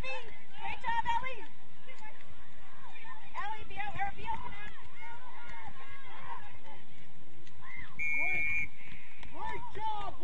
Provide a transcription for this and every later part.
Abby. Great job, Ellie. Ellie, be out, or be open up. Great, great job,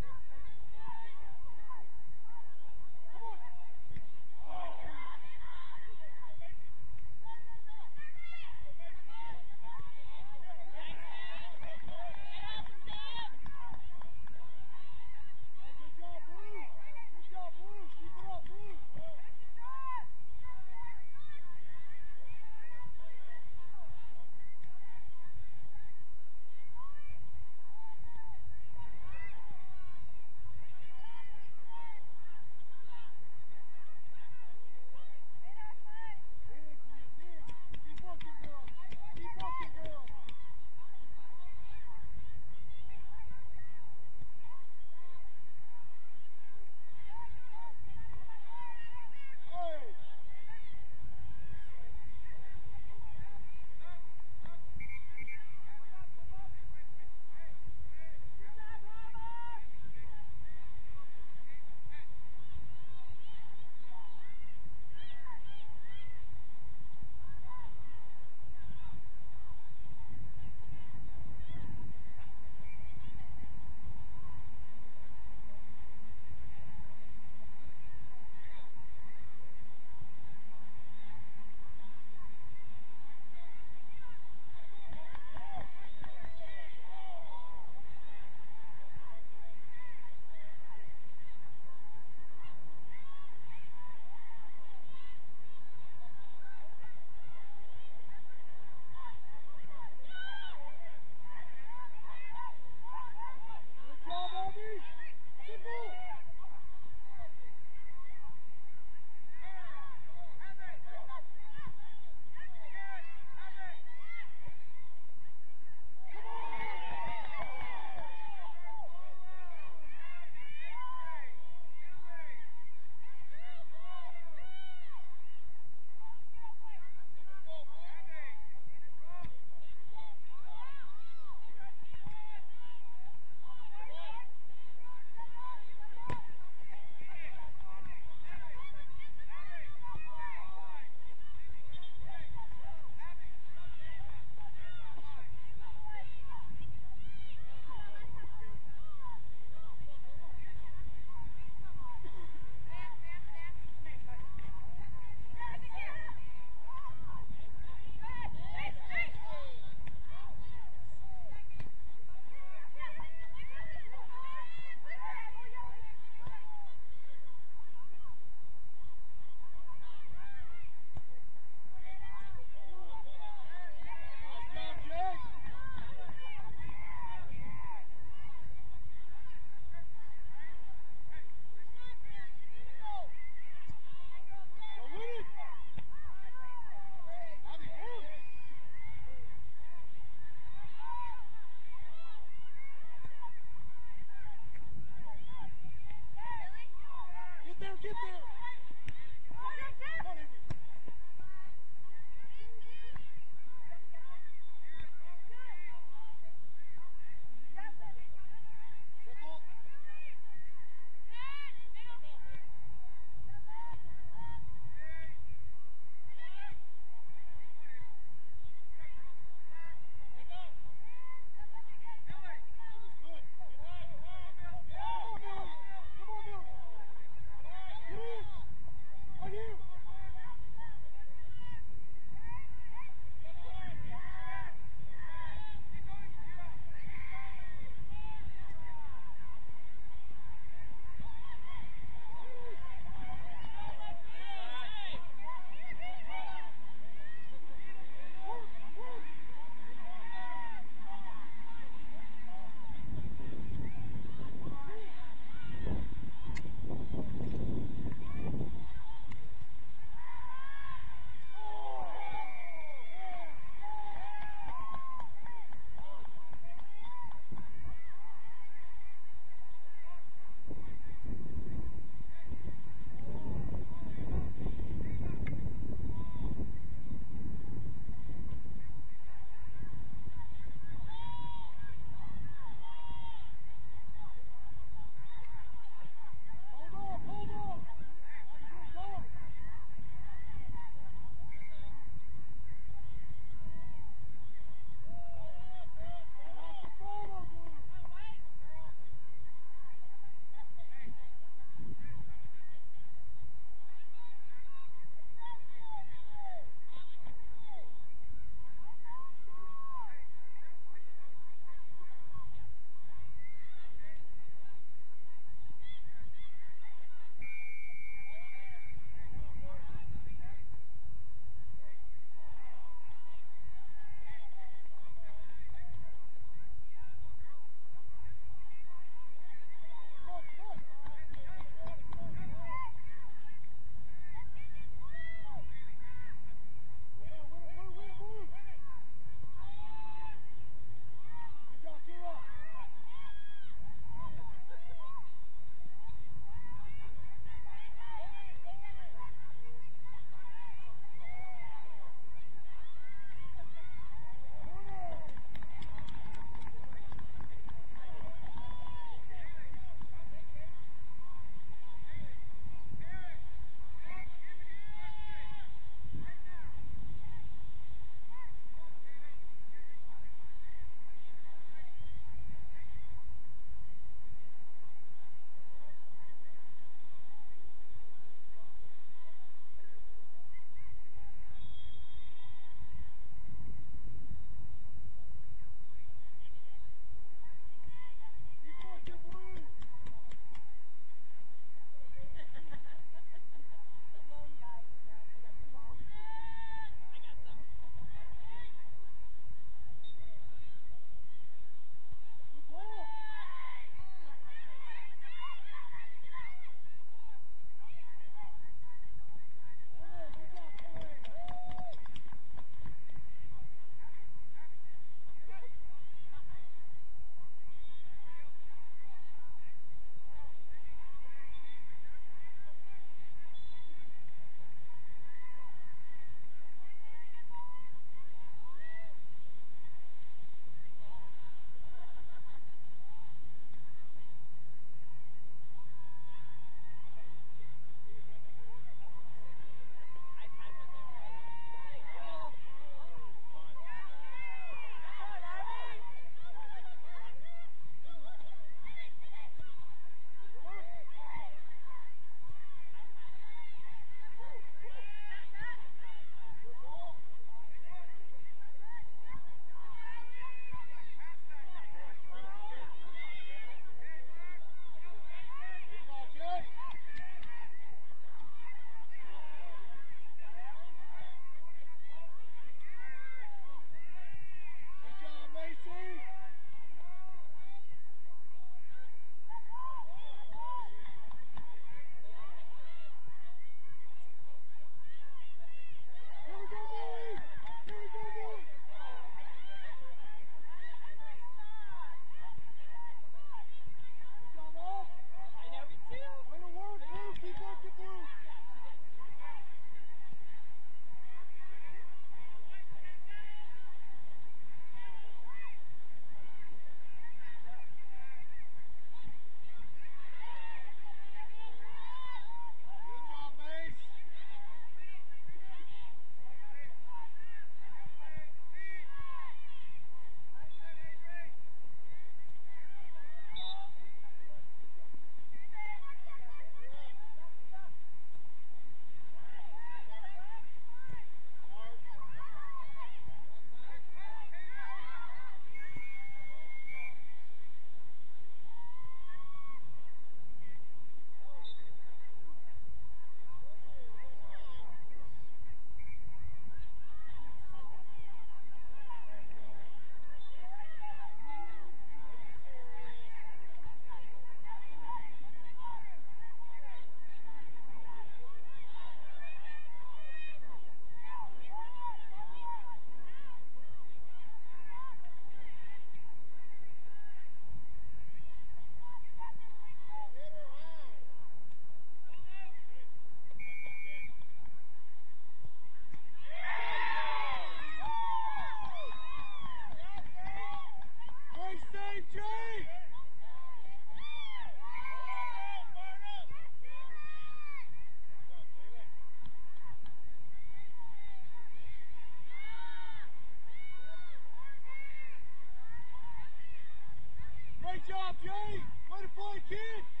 Jay. Way to play, kid.